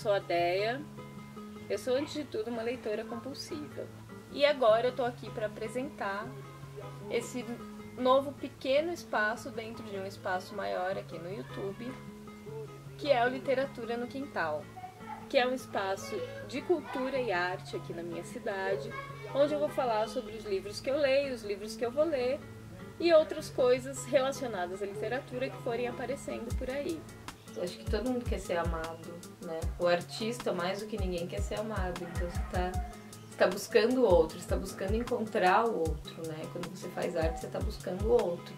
sou a Deia. Eu sou, antes de tudo, uma leitora compulsiva. E agora eu tô aqui para apresentar esse novo pequeno espaço dentro de um espaço maior aqui no YouTube, que é o Literatura no Quintal, que é um espaço de cultura e arte aqui na minha cidade, onde eu vou falar sobre os livros que eu leio, os livros que eu vou ler e outras coisas relacionadas à literatura que forem aparecendo por aí. Acho que todo mundo quer ser amado, né? O artista, mais do que ninguém, quer ser amado. Então você está tá buscando o outro, está buscando encontrar o outro, né? Quando você faz arte, você está buscando o outro.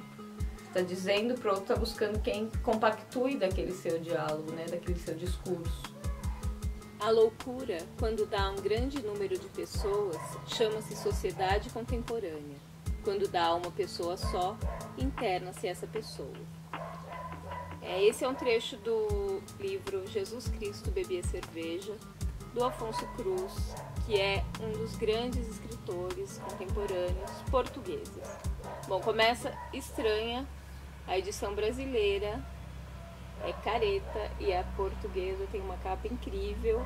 Está dizendo pro outro, está buscando quem compactue daquele seu diálogo, né? Daquele seu discurso. A loucura, quando dá a um grande número de pessoas, chama-se sociedade contemporânea. Quando dá a uma pessoa só, interna-se essa pessoa. É, esse é um trecho do livro Jesus Cristo Bebia Cerveja, do Afonso Cruz, que é um dos grandes escritores contemporâneos portugueses. Bom, começa estranha, a edição brasileira é careta e a portuguesa tem uma capa incrível.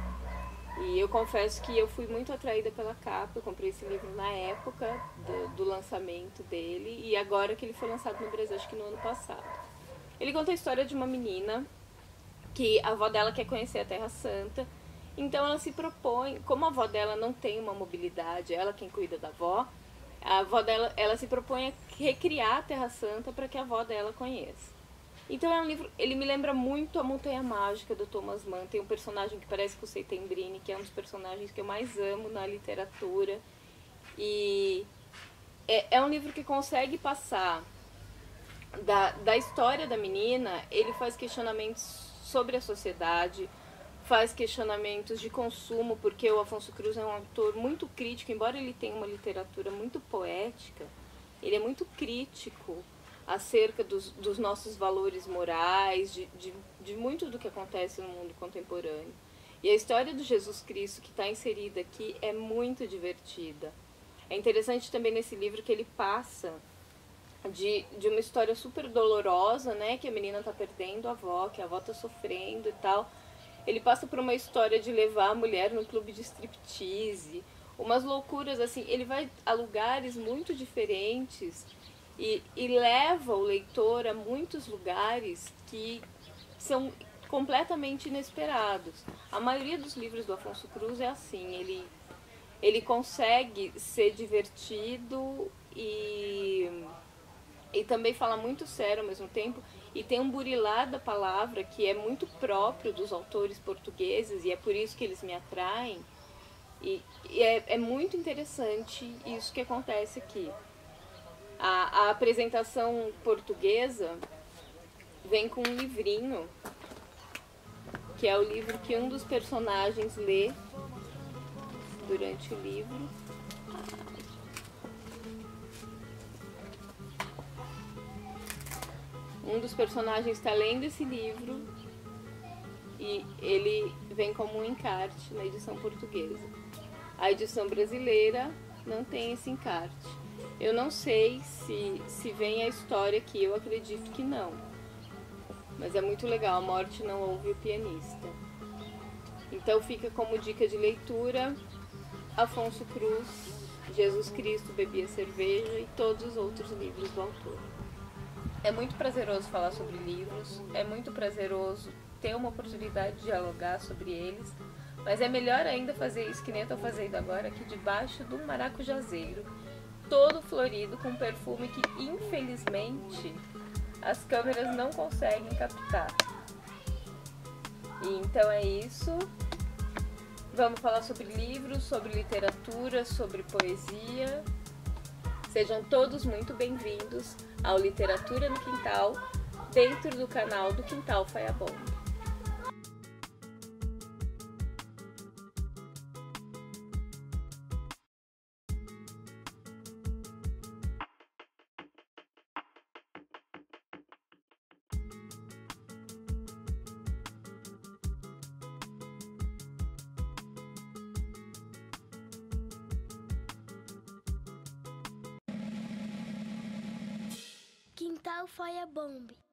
E eu confesso que eu fui muito atraída pela capa, eu comprei esse livro na época do, do lançamento dele e agora que ele foi lançado no Brasil, acho que no ano passado. Ele conta a história de uma menina que a avó dela quer conhecer a Terra Santa. Então ela se propõe, como a avó dela não tem uma mobilidade, ela quem cuida da avó, a avó dela, ela se propõe a recriar a Terra Santa para que a avó dela conheça. Então é um livro, ele me lembra muito a Montanha Mágica do Thomas Mann. Tem um personagem que parece com o Seitembrini, que é um dos personagens que eu mais amo na literatura. E é, é um livro que consegue passar da, da história da menina, ele faz questionamentos sobre a sociedade, faz questionamentos de consumo, porque o Afonso Cruz é um autor muito crítico, embora ele tenha uma literatura muito poética, ele é muito crítico acerca dos, dos nossos valores morais, de, de, de muito do que acontece no mundo contemporâneo. E a história do Jesus Cristo que está inserida aqui é muito divertida. É interessante também nesse livro que ele passa de, de uma história super dolorosa, né? Que a menina tá perdendo a avó, que a avó tá sofrendo e tal. Ele passa por uma história de levar a mulher no clube de striptease, umas loucuras assim. Ele vai a lugares muito diferentes e, e leva o leitor a muitos lugares que são completamente inesperados. A maioria dos livros do Afonso Cruz é assim, ele, ele consegue ser divertido e e também fala muito sério ao mesmo tempo e tem um burilar da palavra que é muito próprio dos autores portugueses e é por isso que eles me atraem. E, e é, é, muito interessante isso que acontece aqui. A, a apresentação portuguesa vem com um livrinho que é o livro que um dos personagens lê durante o livro um dos personagens está lendo esse livro e ele vem como um encarte na edição portuguesa. A edição brasileira não tem esse encarte. Eu não sei se, se vem a história aqui, eu acredito que não. Mas é muito legal, a morte não ouve o pianista. Então fica como dica de leitura Afonso Cruz, Jesus Cristo bebia cerveja e todos os outros livros do autor. É muito prazeroso falar sobre livros, é muito prazeroso ter uma oportunidade de dialogar sobre eles, mas é melhor ainda fazer isso que nem eu tô fazendo agora, aqui debaixo do maracujazeiro, todo florido com perfume que infelizmente as câmeras não conseguem captar. E então é isso. Vamos falar sobre livros, sobre literatura, sobre poesia. Sejam todos muito bem-vindos ao Literatura no Quintal, dentro do canal do Quintal Faiabon. Quintal Foia Bomb.